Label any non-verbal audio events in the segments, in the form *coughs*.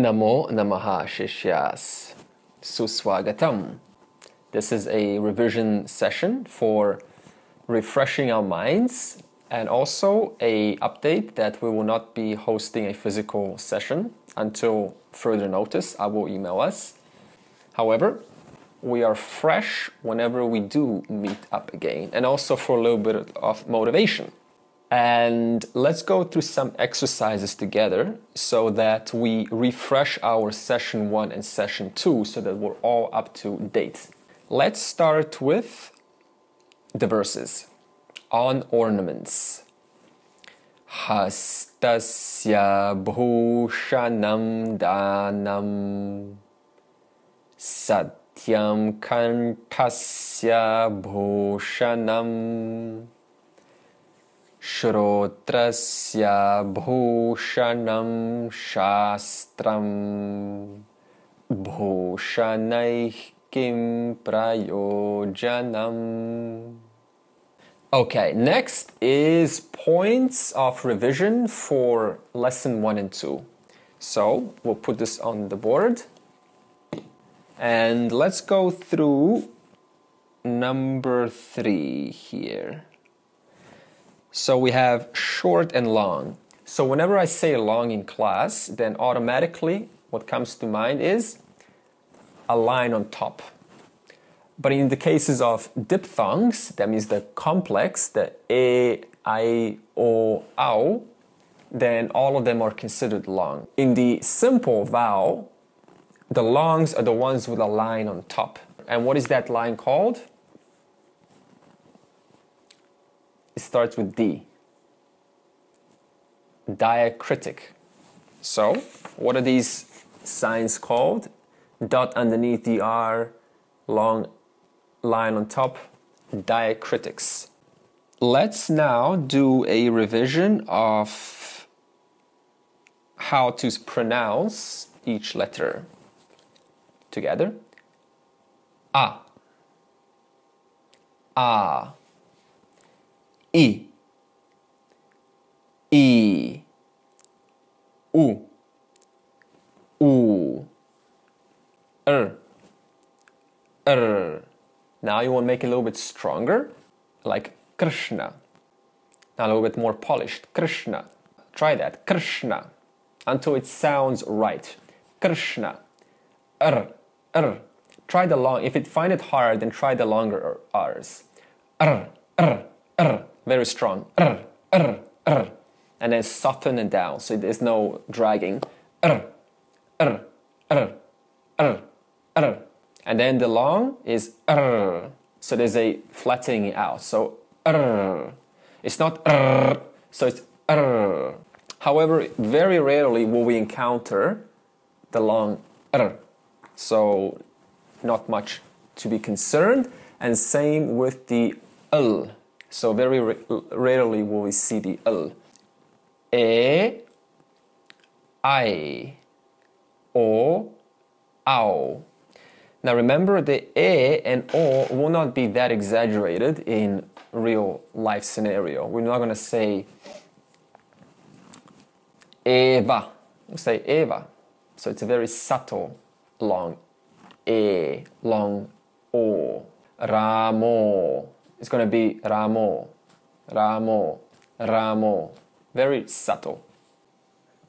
Namo Namaha Shishyas. Suswagatam. This is a revision session for refreshing our minds and also a update that we will not be hosting a physical session until further notice. I will email us. However, we are fresh whenever we do meet up again and also for a little bit of motivation. And let's go through some exercises together so that we refresh our session one and session two so that we're all up to date. Let's start with the verses on ornaments. Hastasya bhushanam danam satyam kantasya bhushanam Shrotrasya bhushanam shastram bhushanaih kim prayojanam. Okay, next is points of revision for lesson one and two. So we'll put this on the board. And let's go through number three here. So we have short and long. So whenever I say long in class, then automatically what comes to mind is a line on top. But in the cases of diphthongs, that means the complex, the e, i, o, au, then all of them are considered long. In the simple vowel, the longs are the ones with a line on top. And what is that line called? It starts with D. Diacritic. So, what are these signs called? Dot underneath the R, long line on top, diacritics. Let's now do a revision of how to pronounce each letter together. A. A. I. I. U. U. Er. Er. Now you want to make it a little bit stronger, like Krishna. Now a little bit more polished. Krishna. Try that. Krishna. Until it sounds right. Krishna. Er. Er. Try the long. If it find it hard, then try the longer R's. Er. Er. Er very strong. R, R, R. And then soften it down so there's no dragging. R, R, R, R, R. And then the long is R. So there's a flattening out. So R. It's not R. So it's R. However, very rarely will we encounter the long R. So not much to be concerned. And same with the L. So very rarely will we see the L. E, I, O, ow. Now remember the E and O will not be that exaggerated in real life scenario. We're not going to say Eva. We'll say Eva. So it's a very subtle long E, long O. Ramo it's going to be ramo, ramo, ramo. Very subtle.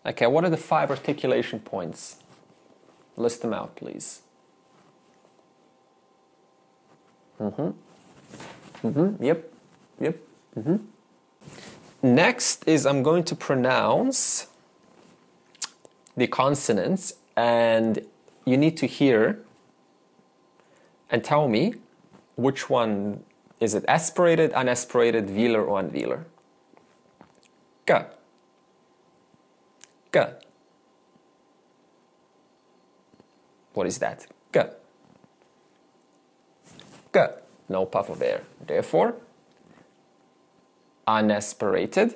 Okay, what are the five articulation points? List them out, please. Mm-hmm. Mm-hmm. Yep. Yep. Mm-hmm. Next is I'm going to pronounce the consonants and you need to hear and tell me which one is it aspirated, unaspirated, velar, or unvelar? G. G. What is that? G. G. No puff of air. Therefore, unaspirated.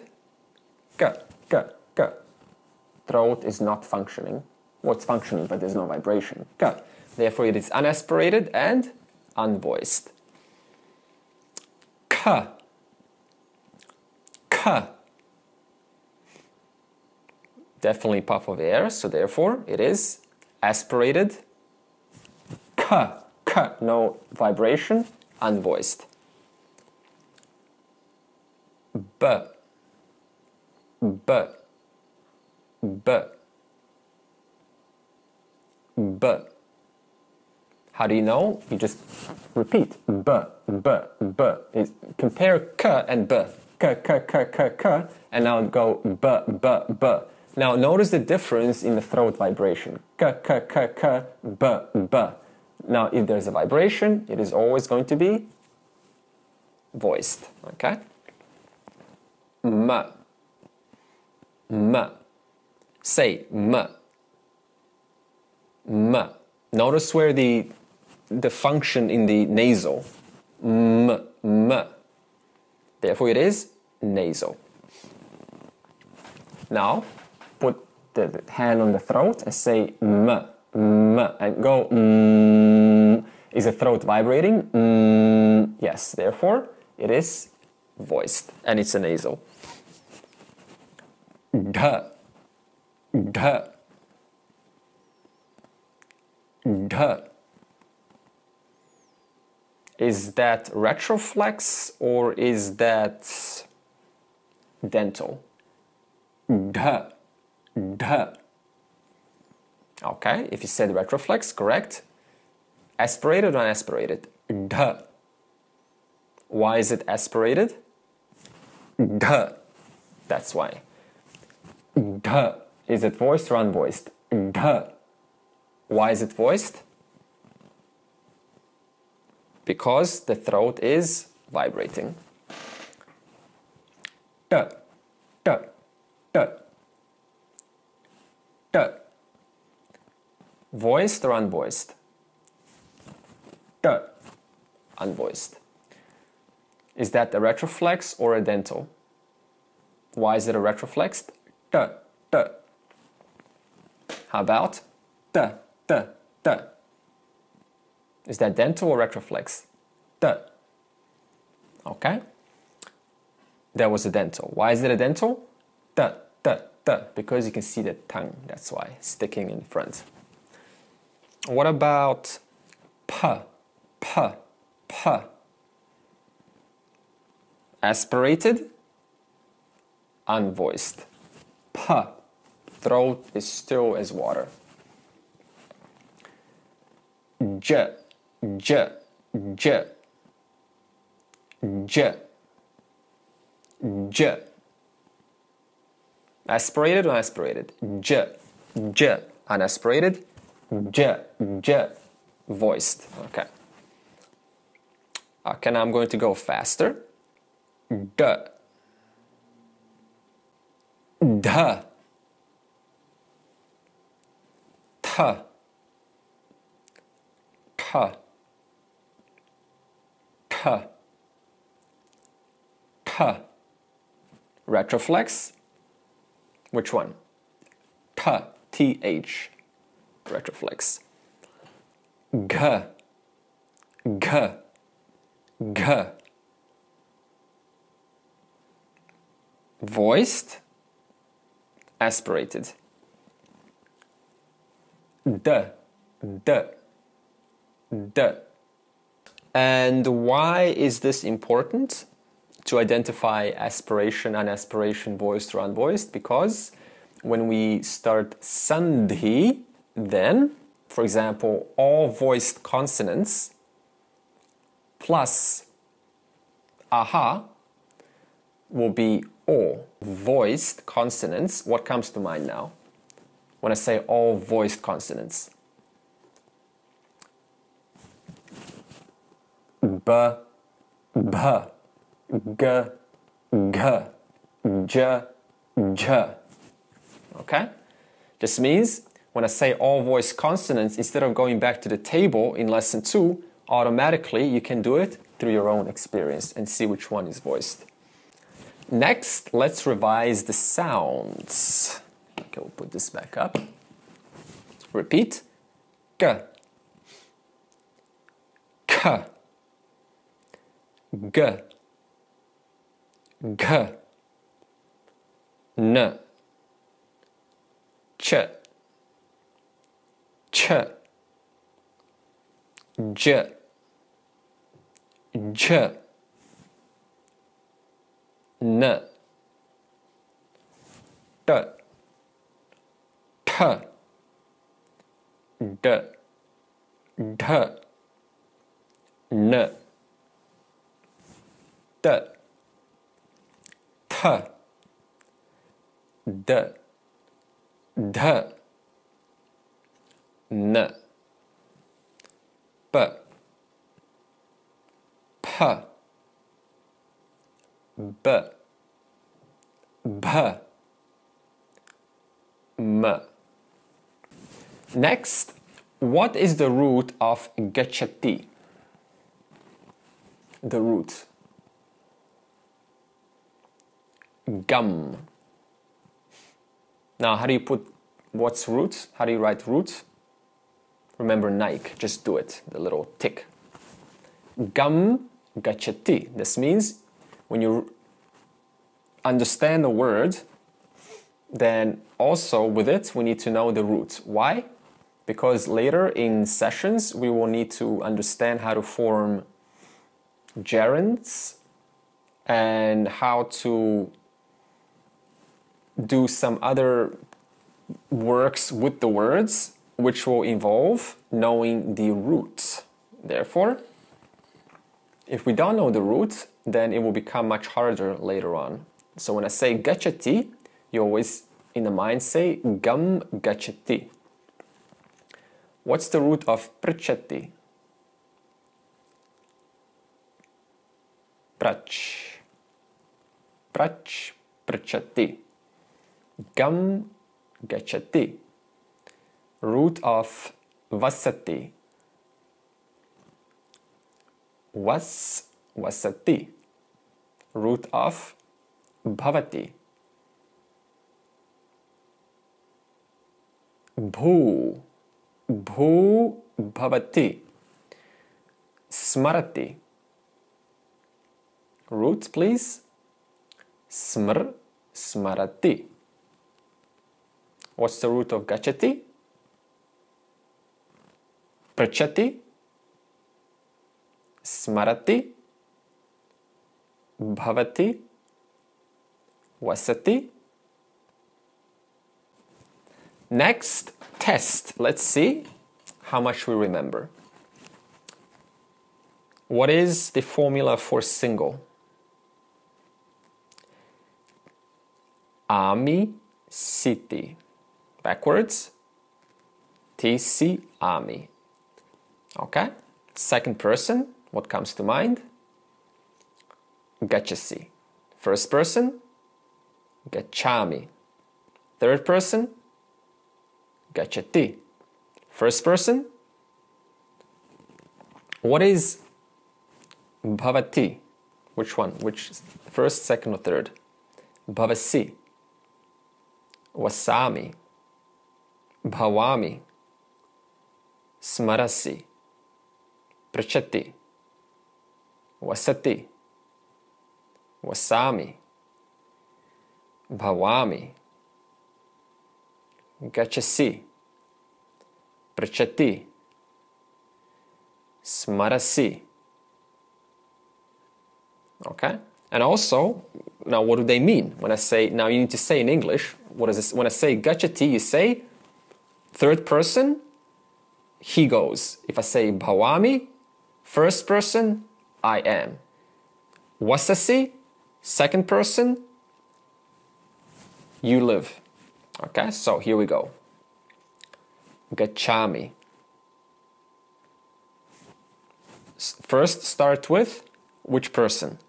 G. G. G. Throat is not functioning. Well, functioning, but there's no vibration. G. Therefore, it is unaspirated and unvoiced k. definitely puff of air, so therefore it is aspirated. K, k, no vibration, unvoiced. B, b, b, b. How do you know? You just repeat b, b, b. Compare k and b. K, k, k, k, k, and now go b, b, b. Now notice the difference in the throat vibration. K, k, k, k, b, b. Now if there's a vibration, it is always going to be voiced. Okay? M. M. Say m. M. Notice where the the function in the nasal. M. M. Therefore it is nasal. Now put the hand on the throat and say m. M. And go mm. Is the throat vibrating? Mm. Yes, therefore it is voiced and it's a nasal. D. D. D. Is that retroflex or is that dental? D. D. Okay, if you said retroflex, correct. Aspirated or unaspirated? D. Why is it aspirated? D. That's why. D. Is it voiced or unvoiced? D. Why is it voiced? Because the throat is vibrating. D. D. D. D. Voiced or unvoiced? Unvoiced. Is that a retroflex or a dental? Why is it a retroflex? D. D. How about D. D. D. Is that dental or retroflex? D. Okay. That was a dental. Why is it a dental? D. D. D. Because you can see the tongue. That's why sticking in front. What about P? P. P. Aspirated, unvoiced. P. Throat is still as water. J, J, J, J, J. Aspirated unaspirated? J, J. Unaspirated, J, J. Voiced. Okay. Okay, now I'm going to go faster. D. D. T. T. T. Retroflex. Which one? T. T. H. Retroflex. G. G. G. Voiced. Aspirated. D. D. D. And why is this important to identify aspiration and aspiration voiced or unvoiced? Because when we start sandhi, then, for example, all voiced consonants plus aha will be all voiced consonants. What comes to mind now? When I say all voiced consonants. B, B, G, G, J, J. Okay? This means when I say all voice consonants, instead of going back to the table in lesson two, automatically you can do it through your own experience and see which one is voiced. Next, let's revise the sounds. Okay, we'll put this back up. Repeat. K. G. G. N. ch ch j j n. T. T. D d n d t d d n b p b b m Next, what is the root of gachati? The root. Gam. Now, how do you put what's root? How do you write root? Remember Nike, just do it, the little tick. Gam gachati. This means when you understand the word, then also with it, we need to know the root. Why? Because later in sessions, we will need to understand how to form gerunds and how to do some other works with the words, which will involve knowing the root. Therefore, if we don't know the root, then it will become much harder later on. So when I say gachati, you always in the mind say gam gachati. What's the root of prachati? Prach. Prach, prachati. Gam gachati. Root of vasati. Was vasati. Root of bhavati. Bhu. Bhu bhavati. Smarati. Root, please. Smr, smarati. What's the root of gachati? Prachati. Smarati. Bhavati. Vasati. Next test. Let's see how much we remember. What is the formula for single? Ami city. Backwards. TC Ami. Okay? Second person, what comes to mind? Gachasi. First person, Gachami. Third person, Gachati. First person, what is Bhavati? Which one? Which first, second, or third? Bhavasi. Wasami. Bhavami. Smarasi. Prachati. Vasati. Wasami. Bhavami. Gachasi. Prachati. Smarasi. Okay? And also, now what do they mean? When I say, now you need to say in English, what is this? When I say gachati, you say third person, he goes. If I say bhavami, first person, I am. Wasasi, second person, you live. Okay, so here we go. Gachami. First, start with which person?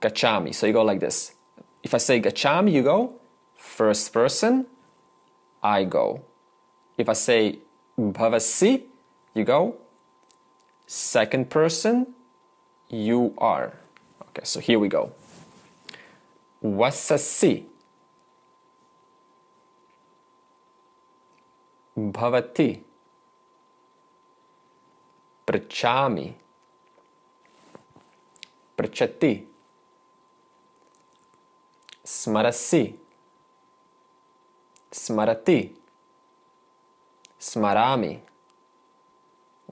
Gachami. So you go like this. If I say gachami, you go first person, I go. If I say bhavasi, you go second person, you are. Okay, so here we go. Vasasi. Bhavati. Prachami. Prachati. Smarasi. Smarati. Smarami.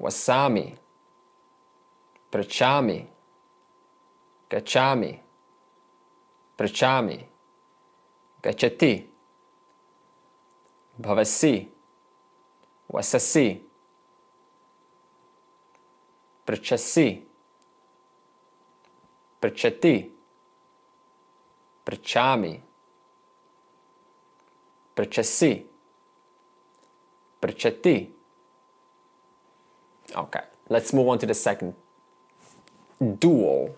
Wasami. Prachami. Gachami. Prachami. Gachati. Bhavasi. Wasasi. Prachasi. Prachati. Prachami. Prachasi. Prachati. Okay, let's move on to the second. Dual.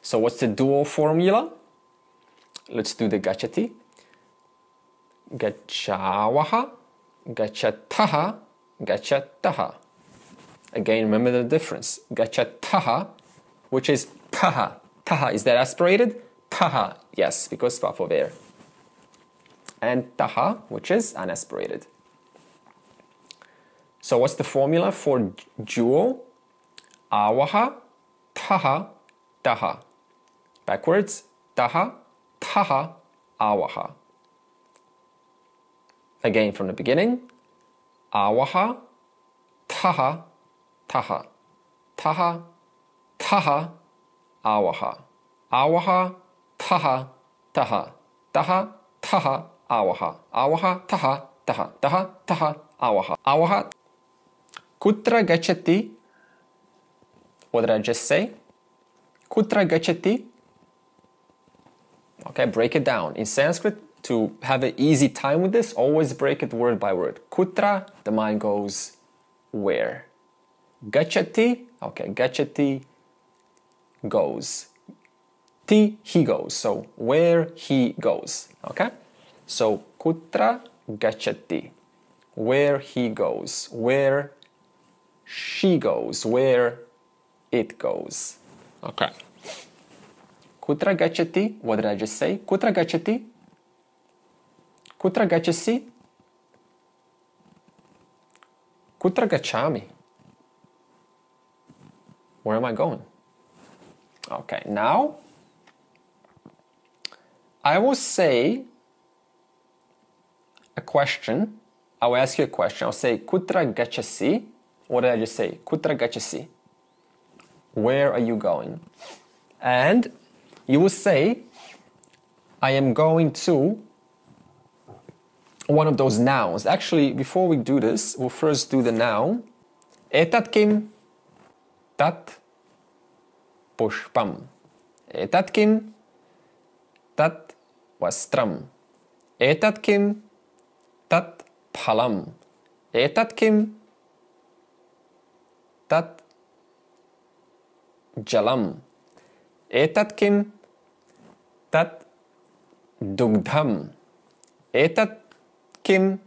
So what's the dual formula? Let's do the gachati. Gachavaha, gachataha, gachataha. Again, remember the difference. Gachataha, which is taha. Taha, is that aspirated? Taha, yes, because stop over there. And taha, which is unaspirated. So what's the formula for dual? Awaha, taha, taha. Backwards, taha, taha, awaha. Again from the beginning. Awaha, taha, taha. Taha, taha, awaha. Awaha, taha, taha. Taha, taha, awaha. Awaha, taha, taha. Taha, taha, awaha. Awaha, Kutra gachati. What did I just say? Kutra gachati. Okay, break it down. In Sanskrit, to have an easy time with this, always break it word by word. Kutra, the mind goes where. Gachati, okay, gachati goes. Ti, he goes. So where he goes. Okay? So kutra gachati. Where he goes. Where she goes, where it goes. Okay. Kutra gachati? What did I just say? Kutra gachati? Kutra gachasi? Kutra gachami? Where am I going? Okay, now I will say a question. I will ask you a question. I'll say Kutra gachasi? What did I just say? Kutra gachasi? Where are you going? And you will say, I am going to one of those nouns. Actually, before we do this, we'll first do the noun. Etat kim tat pushpam. Etat kim tat vastram. Etat kim tat palam. Etat kim tat jalam. Etat kim tat dugdham. Etat kim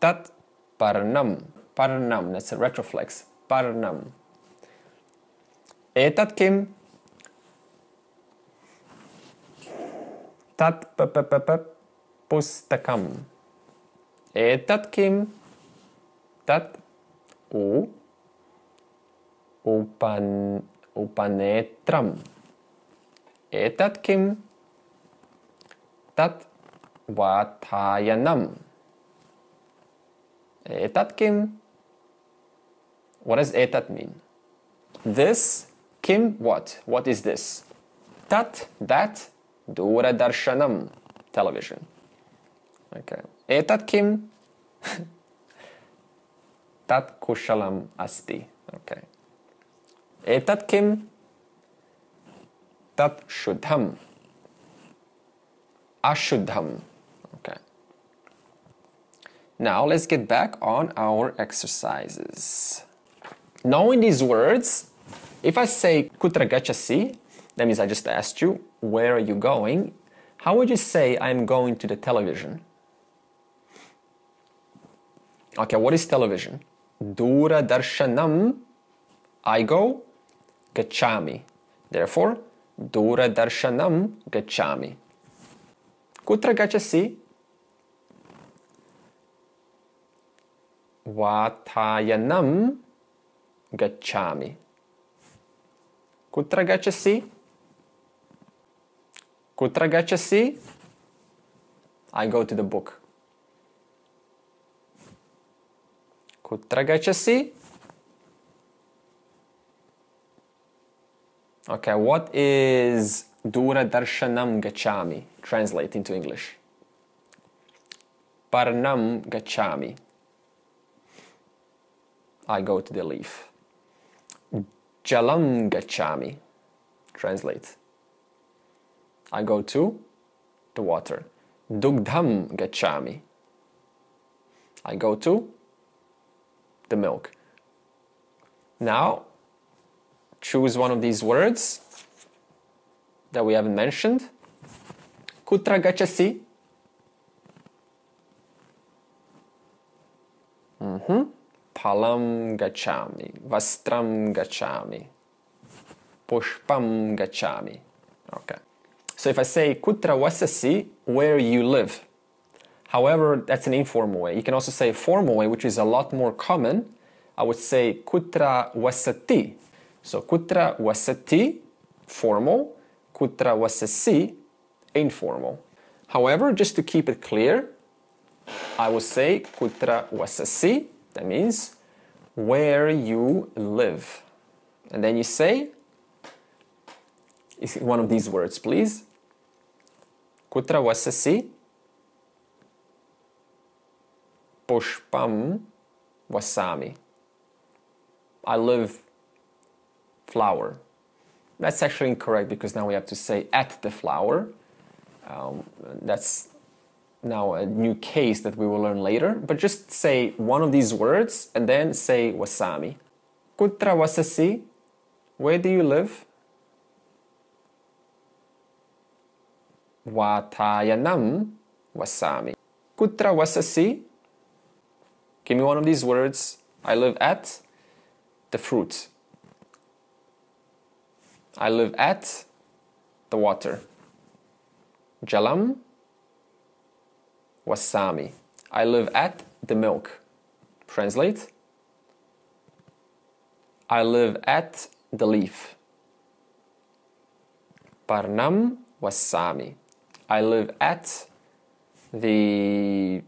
tat parnam. Parnam, that's a retroflex. Parnam. Etat kim tat p p p p pustakam. Etat kim tat u upan upanetram. Etat kim tat Vatayanam. Etat kim. What does etat mean? This kim what? What is this? Tat that Dura Darshanam television. Okay. Etat kim *laughs* tat kushalam asti. Okay. Etat kim tat shuddham. Ashuddham. Okay. Now let's get back on our exercises. Knowing these words, if I say kutra gachasi, that means I just asked you, where are you going? How would you say I'm going to the television? Okay, what is television? Dura darshanam, I go, gachami. Therefore, dura darshanam gachami. Kutra gachasi? Vatayanam gachami. Kutra gachasi? Kutra gachasi? I go to the book. Kutra gachasi? Okay, what is Dura Darshanam Gachami? Translate into English. Parnam Gachami. I go to the leaf. Jalam Gachami. Translate. I go to the water. Dugdham Gachami. I go to the milk. Now, choose one of these words that we haven't mentioned. Kutra gachasi? Mm-hmm. Palam gachami. Vastram gachami. Pushpam gachami. Okay. So if I say kutra wasasi, where you live. However, that's an informal way. You can also say a formal way, which is a lot more common. I would say kutra wasati. So kutra wasati, formal. Kutra wasasi, informal. However, just to keep it clear, I will say kutra wasasi. That means where you live. And then you say one of these words, please. Kutra wasasi. Pushpam wasami. I live flower. That's actually incorrect because now we have to say at the flower. Um, that's now a new case that we will learn later. But just say one of these words and then say wasami. Kutra wasasi. Where do you live? Watayanam wasami. Kutra wasasi. Give me one of these words. I live at the fruit. I live at the water. Jalam wasami. I live at the milk. Translate. I live at the leaf. Parnam wasami. I live at the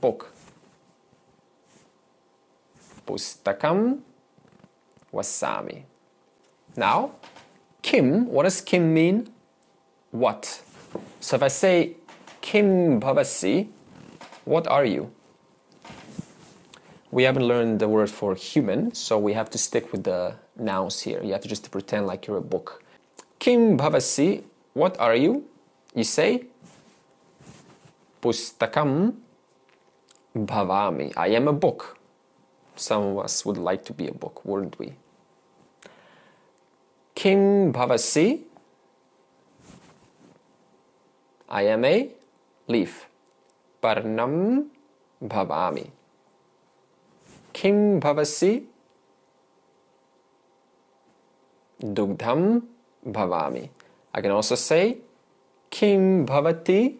book. Pustakam wasami. Now, Kim, what does Kim mean? What? So if I say Kim Bhavasi, what are you? We haven't learned the word for human, so we have to stick with the nouns here. You have to just pretend like you're a book. Kim Bhavasi, what are you? You say Pustakam Bhavami. I am a book. Some of us would like to be a book, wouldn't we? Kim Bhavasi. I am a leaf. Parnam Bhavami. Kim Bhavasi. Dugdham Bhavami. I can also say Kim Bhavati.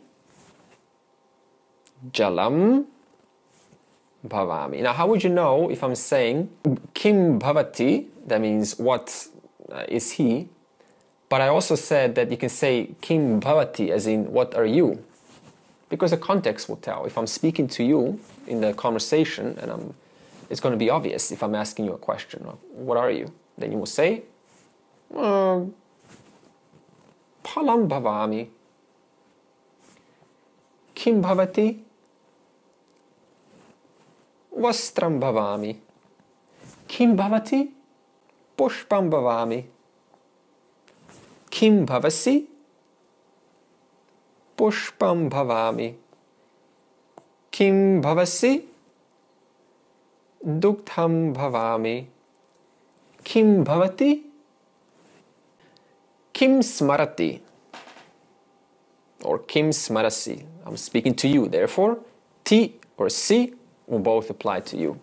Jalam Bhavami. Now, how would you know if I'm saying Kim Bhavati? That means what is he? But I also said that you can say Kim Bhavati, as in what are you? Because the context will tell. If I'm speaking to you in the conversation, and I'm, it's going to be obvious if I'm asking you a question. What are you? Then you will say, uh, Palam Bhavami. Kim Bhavati? Vastram Bhavami. Kim Bhavati? Pushpam Bhavami. Kim Bhavasi? Pushpam Bhavami. Kim Bhavasi? Dugdham Bhavami. Kim Bhavati? Kim Smarati. Or Kim Smarasi. I'm speaking to you, therefore, T or C will both apply to you.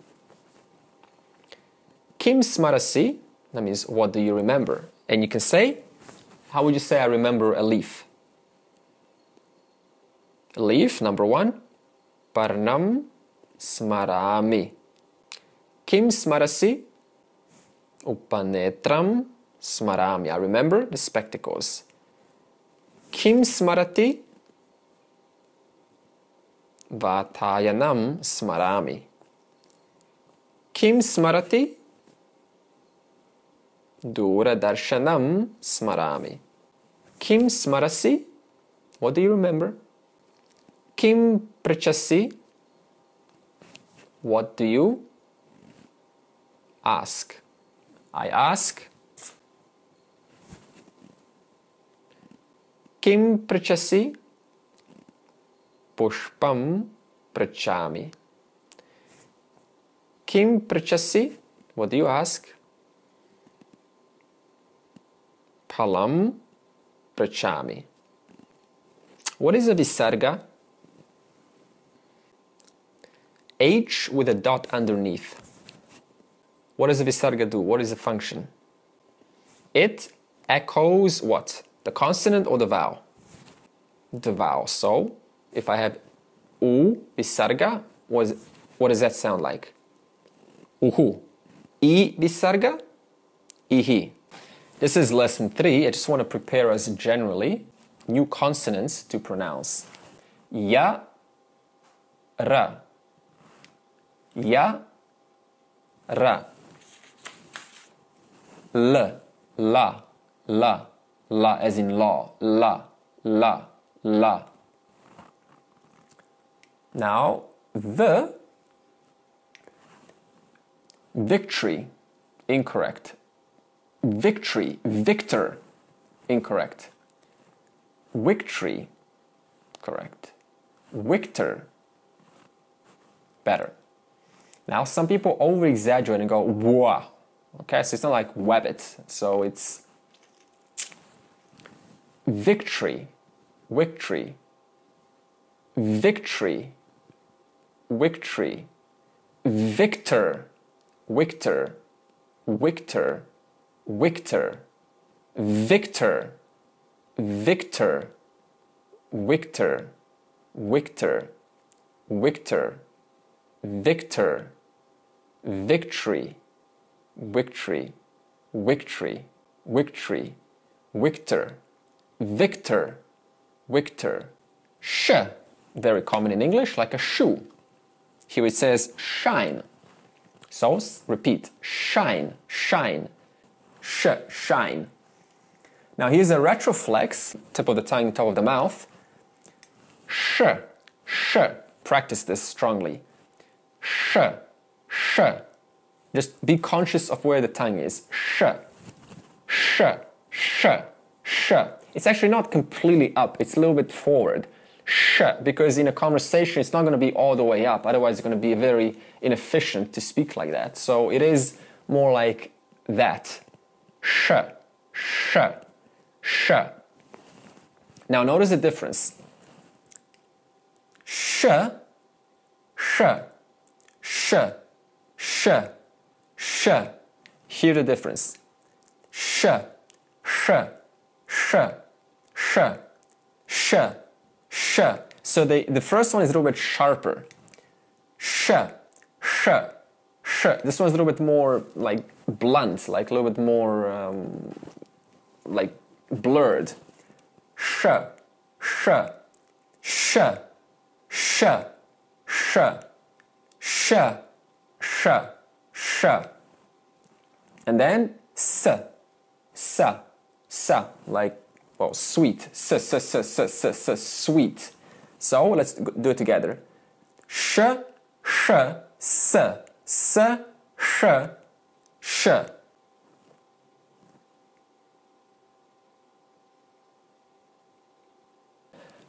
Kim Smarasi, that means what do you remember? And you can say, how would you say I remember a leaf? Leaf, number one, Parnam Smarami. Kim Smarasi, Upanetram Smarami. I remember the spectacles. Kim Smarati, Vatayanam Smarami. Kim smarati? Doordarshanam smarami. Kim smarasi? What do you remember? Kim prachasi? What do you ask? I ask. Kim prachasi? Pushpam prachami. Kim prachasi? What do you ask? Palam prachami. What is a visarga? H with a dot underneath. What does a visarga do? What is the function? It echoes what? The consonant or the vowel? The vowel. So, if I have u visarga, what, what does that sound like? Uhu. I visarga, ihi. This is lesson three. I just want to prepare us generally new consonants to pronounce. Ya, ra. Ya, ra. L, la, la, la as in law, la, la, la. Now, the, victory, incorrect. Victory, victor, incorrect. Victory, correct. Victor, better. Now, some people over exaggerate and go, wow. Okay, so it's not like wabbit. So it's victory, victory, victory, victory, victor, victor, victor, victor, victor, victor, victor, victor, victor, victor, victory, victory, victory, victory, victor, victor, victor. Sh, very common in English, like a shoe. Here it says shine. So repeat, shine, shine, sh, shine. Now here's a retroflex, tip of the tongue, top of the mouth. Sh, sh. Practice this strongly. Sh, sh. Just be conscious of where the tongue is. Sh, sh, sh, sh. It's actually not completely up, it's a little bit forward. Sh, because in a conversation it's not going to be all the way up, otherwise it's going to be very inefficient to speak like that. So it is more like that. Sh, sh, sh. Now notice the difference. Sh, sh, sh, sh, sh. Hear the difference. Sh, sh, sh, sh, sh, sh. So the, the first one is a little bit sharper. Sh, sh, sh. This one's a little bit more like blunt, like a little bit more um, like blurred. Sh, sh, sh, sh, sh, sh, sh, sh. And then s, s, s, like well, sweet, s, s, s, s, s, s, sweet. So let's do it together. Sh, sh, s, s, sh, sh.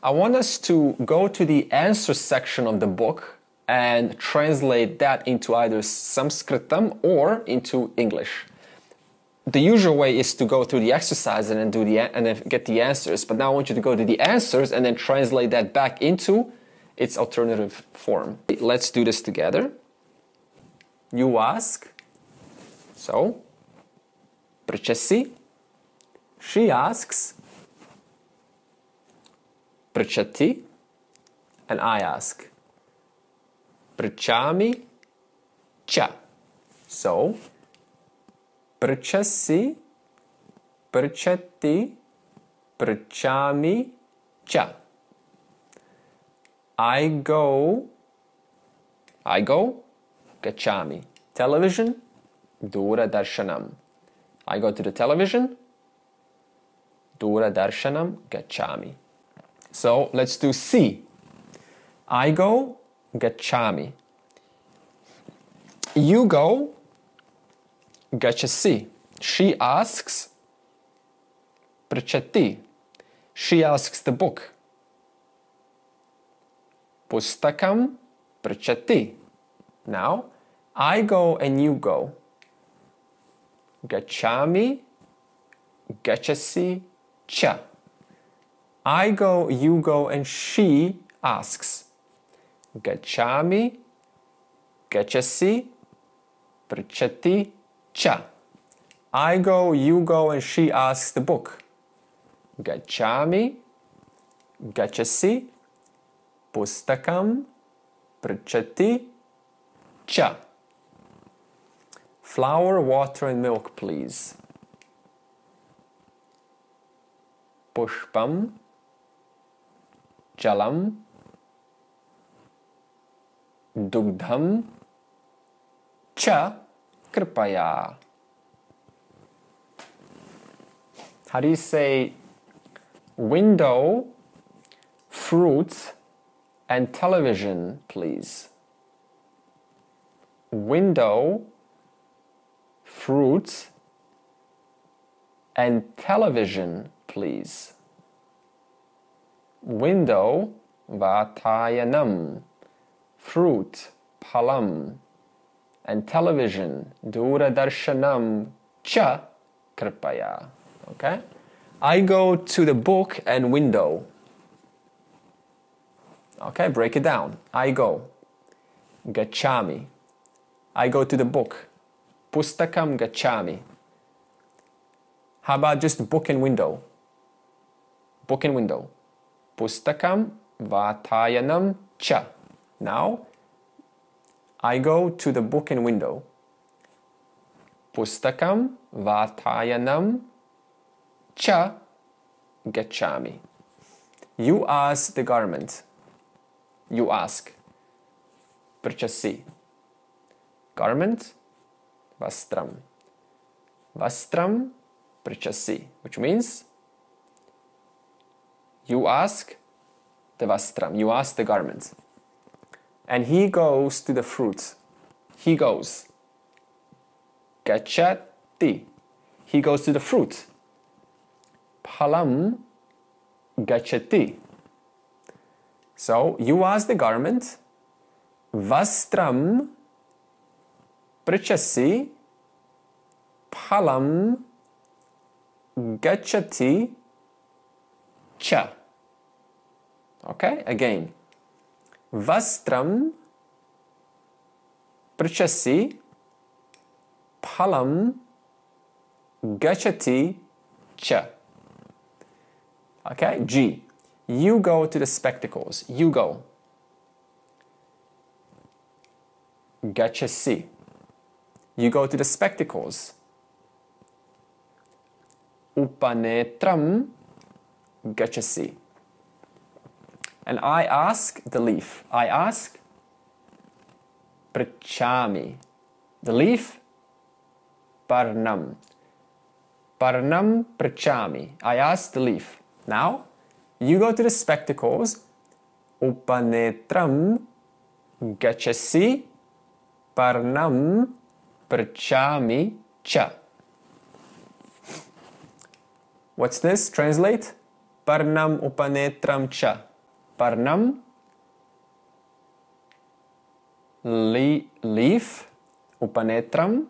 I want us to go to the answer section of the book and translate that into either Sanskritam or into English. The usual way is to go through the exercise and then do the and then get the answers. But now I want you to go to the answers and then translate that back into its alternative form. Let's do this together. You ask. So, Prachasi. She asks. Prachati. And I ask. Prachami. Cha. So, Prachasi. Prachati. Prachami. Cha. I go. I go. Gachami. Television, Dura Darshanam. I go to the television, Dura Darshanam Gachami. So let's do see. I go, Gachami. You go, Gachasi. She asks, Prachati. She asks the book. Pustakam Prachati. Now, I go and you go. Gachami, Gachasi, Cha. I go, you go, and she asks. Gachami, Gachasi, Prachati, Cha. I go, you go, and she asks the book. Gachami, Gachasi, Pustakam, Prachati, Cha. Flower, water, and milk, please. Pushpam, Jalam, Dugdham, Cha, Kripaya. How do you say window, fruit, and television, please? Window, fruits, and television, please. Window, vatayanam, fruit, palam, and television, duradarshanam, cha, kripaya. Okay? I go to the book and window. Okay, break it down. I go. Gachami. I go to the book. Pustakam gachami. How about just book and window? Book and window. Pustakam vatayanam cha. Now, I go to the book and window. Pustakam vatayanam cha gachami. You ask the garment. You ask. Prichasi. Garment, vastram. Vastram, prichasi, which means you ask the vastram, you ask the garment. And he goes to the fruit. He goes. Gachati. He goes to the fruit. Palam gachati. So you ask the garment. Vastram Prichasi Palam Gachati Cha. Okay, again. Vastram Prichasi Palam Gachati Cha. Okay, G. You go to the spectacles. You go. Gachasi. You go to the spectacles. Upanetram gachasi. And I ask the leaf. I ask Prachami. The leaf Parnam. Parnam Prachami. I ask the leaf. Now, you go to the spectacles. Upanetram gachasi Parnam Prachami cha. What's this? Translate. Parnam upanetram cha. Parnam. Le- leaf. Upanetram.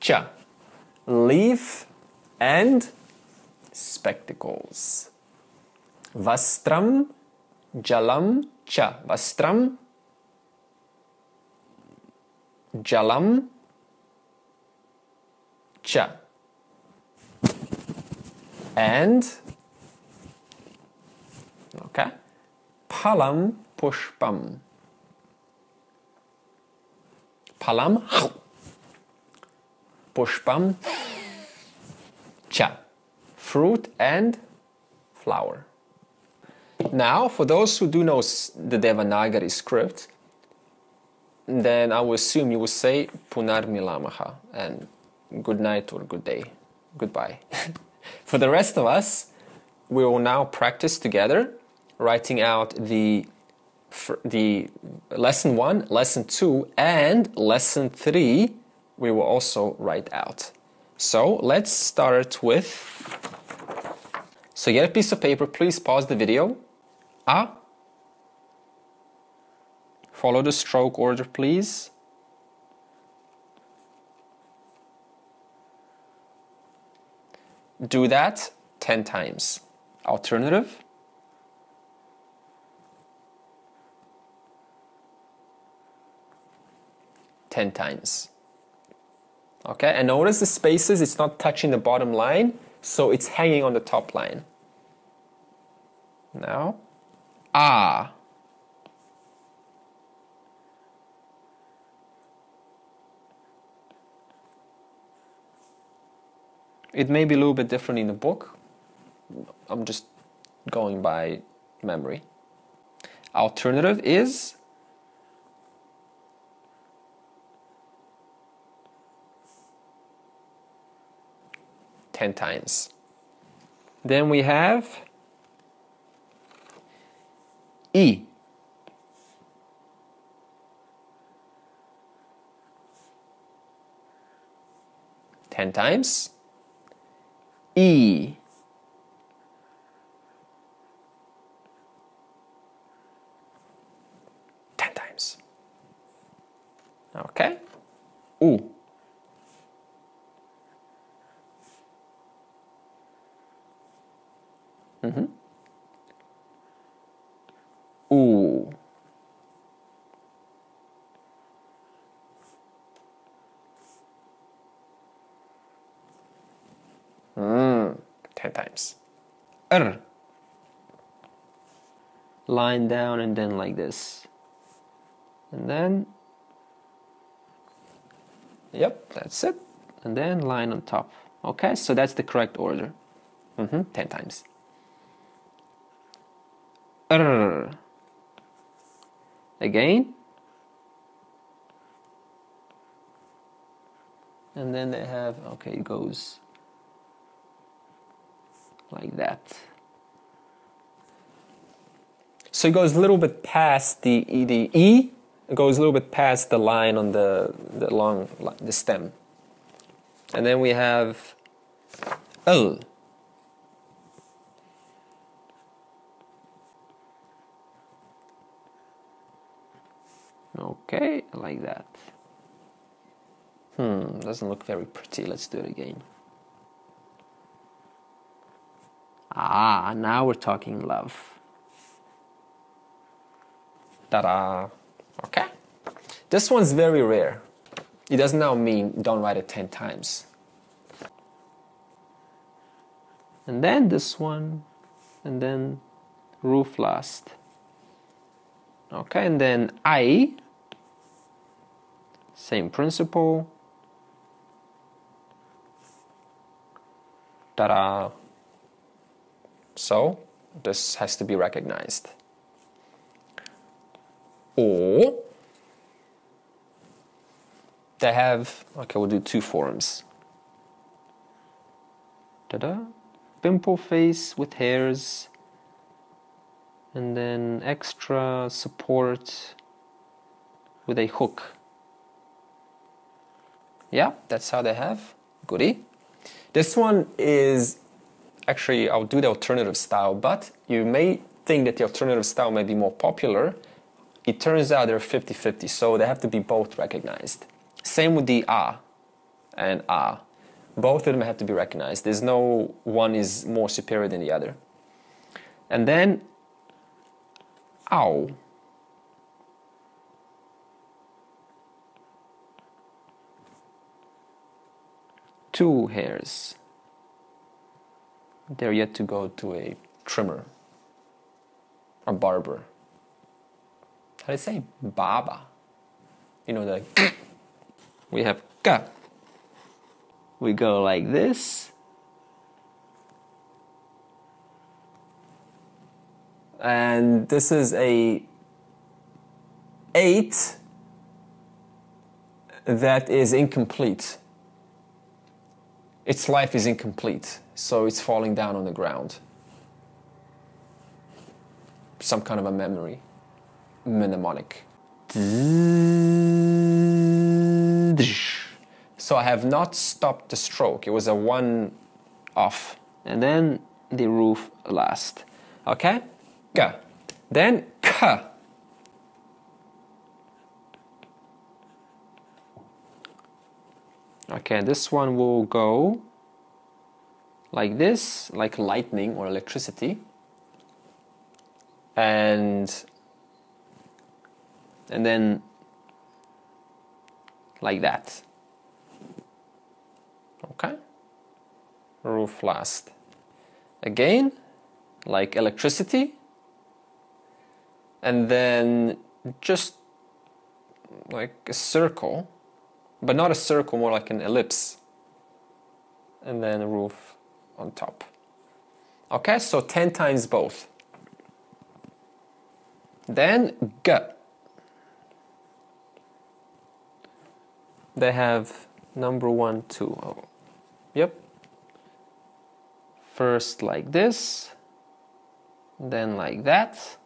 Cha. Leaf and spectacles. Vastram. Jalam. Cha. Vastram jalam. Cha. And okay. Palam pushpam. Palam pushpam. Cha. Fruit and flower. Now for those who do know the devanagari script then I will assume you will say Punar Milamaha and good night or good day, goodbye. *laughs* For the rest of us, we will now practice together writing out the the lesson one, lesson two, and lesson three. We will also write out. So let's start with. So get a piece of paper. Please pause the video. A. Follow the stroke order, please. Do that 10 times. Alternative. Ten times. Okay, and notice the spaces, it's not touching the bottom line, so it's hanging on the top line. Now, ah. It may be a little bit different in the book. I'm just going by memory. Alternative is ten times. Then we have E. Ten times. E. Ten times. Okay. U. Mm-hmm. Ooh. Mm, 10 times. R. Line down and then like this. And then, yep, that's it. And then line on top. Okay, so that's the correct order. Mm-hmm, 10 times. R. Again. And then they have, okay, it goes like that. So it goes a little bit past the E, the E it goes a little bit past the line on the, the long, the stem. And then we have L. Okay, like that. Hmm, doesn't look very pretty. Let's do it again. Ah, now we're talking love. Ta-da! Okay. This one's very rare. It does not mean don't write it 10 times. And then this one, and then roof last. Okay, and then I, same principle. Ta-da! So this has to be recognized. Or they have, okay, we'll do two forms. Ta-da! Pimple face with hairs and then extra support with a hook. Yeah, that's how they have. Goody. This one is actually, I'll do the alternative style, but you may think that the alternative style may be more popular. It turns out they're 50 50, so they have to be both recognized. Same with the ah and ah. Both of them have to be recognized. There's no one is more superior than the other. And then ow. Two hairs. They're yet to go to a trimmer, a barber. How do you say baba? You know, the *coughs* we have ka. We go like this. And this is a 8 that is incomplete. Its life is incomplete, so it's falling down on the ground. Some kind of a memory, mnemonic. So I have not stopped the stroke. It was a one off. And then the roof last. Okay? G. Then K. Okay, this one will go like this, like lightning or electricity. And and then like that. Okay? Roof last. Again, like electricity. And then just like a circle but not a circle, more like an ellipse. And then a roof on top. Okay, so 10 times both. Then G. They have number one, two. Oh. Yep. First like this, then like that,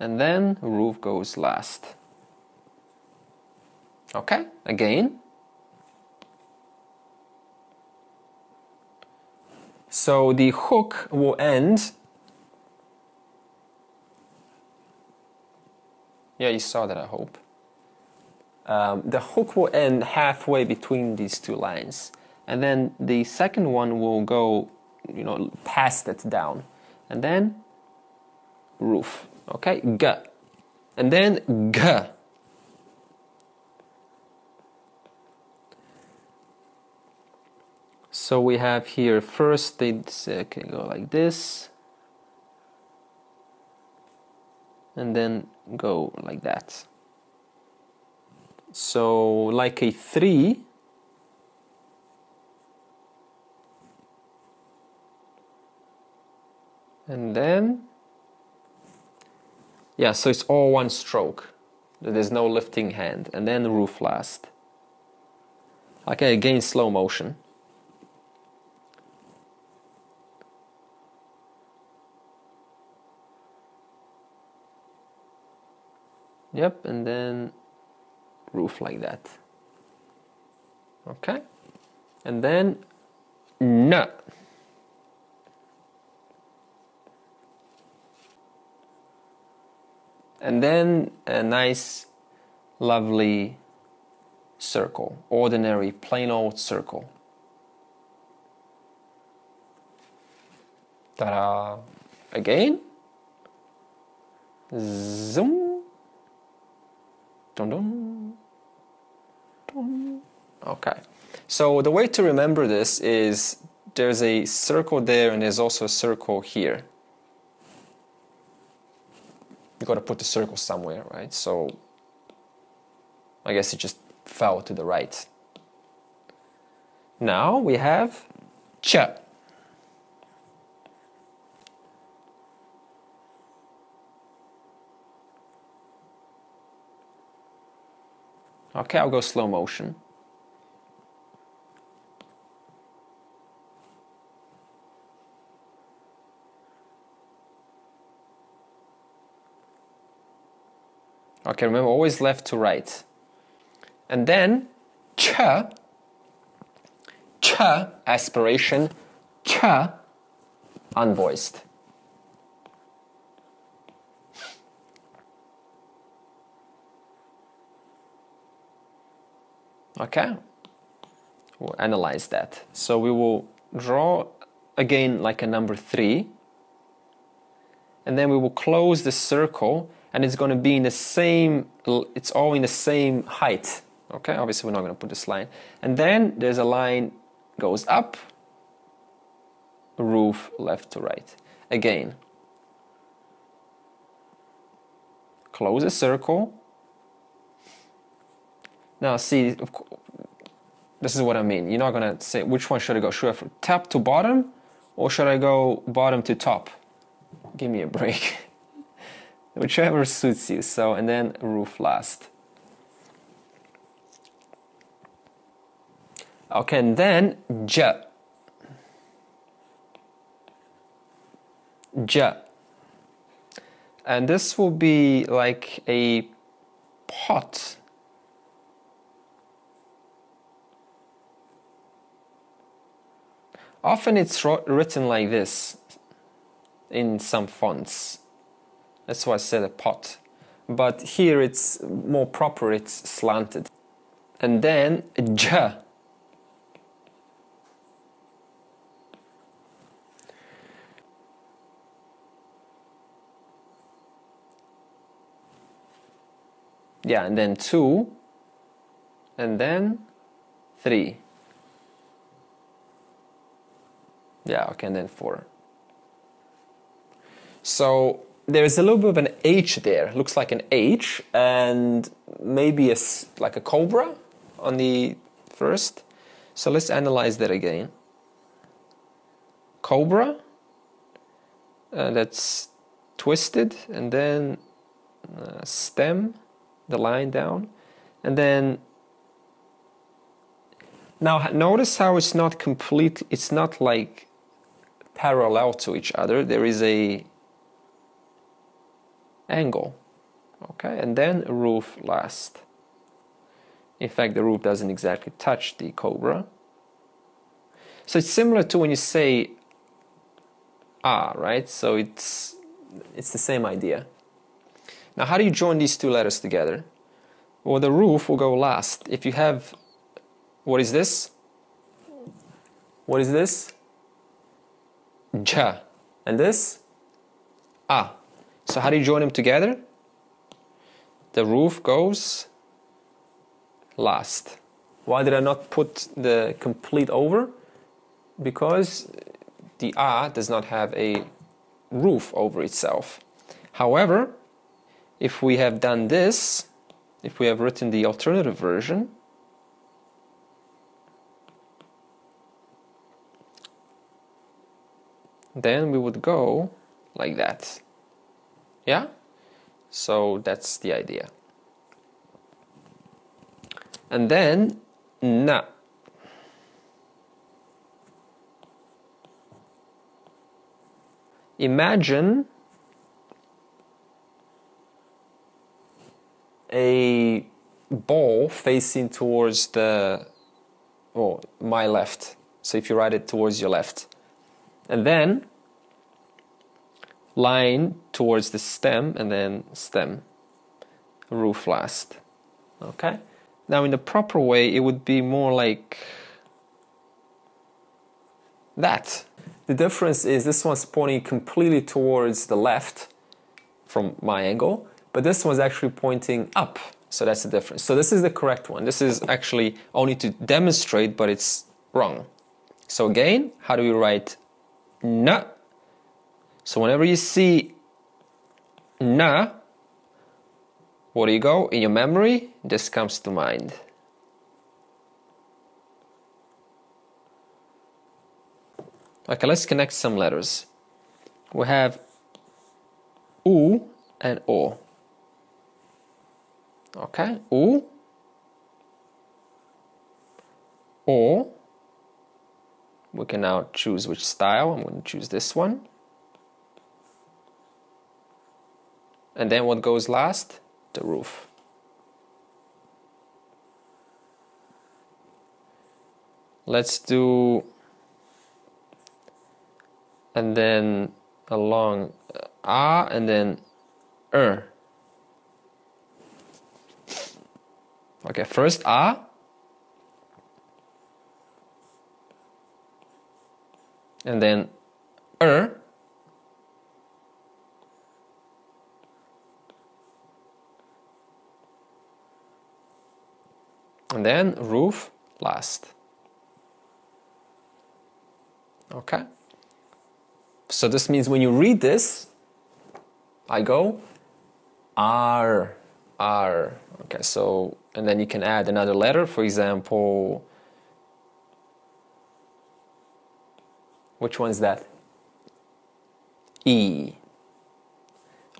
and then roof goes last. Okay, again. So the hook will end. Yeah, you saw that, I hope. Um, the hook will end halfway between these two lines. And then the second one will go, you know, past it down. And then roof. Okay, G. And then G. So we have here first they can go like this. And then go like that. So like a 3 and then yeah so it's all one stroke. There's no lifting hand. And then roof last. Okay again slow motion Yep, and then roof like that. Okay? And then N. And then a nice, lovely circle, ordinary, plain old circle. Ta-da! Again. Zoom. Dun, dun, dun. Okay. So the way to remember this is there's a circle there and there's also a circle here. You got to put the circle somewhere, right? So I guess it just fell to the right. Now we have ch. Okay, I'll go slow motion. Okay, remember always left to right. And then ch, ch, aspiration, ch, unvoiced. Okay, we'll analyze that. So we will draw again like a number three, and then we will close the circle, and it's going to be in the same. It's all in the same height. Okay, obviously we're not going to put this line, and then there's a line goes up, roof left to right. Again, close the circle now, see, this is what I mean. You're not gonna say which one should I go? Should I top to bottom, or should I go bottom to top? Give me a break. *laughs* Whichever suits you. So, and then roof last. Okay, and then j. J. And this will be like a pot. Often it's written like this in some fonts. That's why I said a pot. But here it's more proper, it's slanted. And then *laughs* j. Yeah, and then two, and then three. Yeah, okay, and then four. So there's a little bit of an H there. Looks like an H and maybe a, like a cobra on the first. So let's analyze that again. Cobra, uh, that's twisted, and then uh, stem, the line down, and then now notice how it's not complete. It's not like parallel to each other. There is a angle. Okay, and then roof last. In fact, the roof doesn't exactly touch the cobra. So it's similar to when you say ah, right? So it's it's the same idea. Now, how do you join these two letters together? Well, the roof will go last. If you have, what is this? What is this? Ja. And this? Ah. So how do you join them together? The roof goes last. Why did I not put the complete over? Because the A does not have a roof over itself. However, if we have done this, if we have written the alternative version, then we would go like that. Yeah? So that's the idea. And then na. Imagine a ball facing towards the oh my left. So if you write it towards your left. And then line towards the stem and then stem. Roof last. Okay? Now in the proper way it would be more like that. The difference is this one's pointing completely towards the left from my angle but this one's actually pointing up. So that's the difference. So this is the correct one. This is actually only to demonstrate but it's wrong. So again how do we write na so whenever you see na, where do you go? In your memory, this comes to mind. Okay, let's connect some letters. We have U and O. Okay, U, O. We can now choose which style. I'm going to choose this one. And then what goes last? The roof. Let's do, and then along ah, and then er. Okay, first ah, and then er. and then roof last. Okay? So this means when you read this, I go R, R. Okay, so, and then you can add another letter, for example, which one's that? E.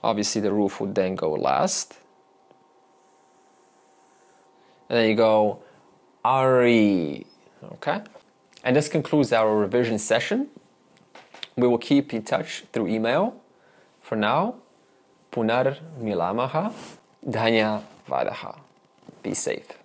Obviously, the roof would then go last and then you go RE. Okay? And this concludes our revision session. We will keep in touch through email. For now, Punar Milamaha Dhanya Vadaha. Be safe.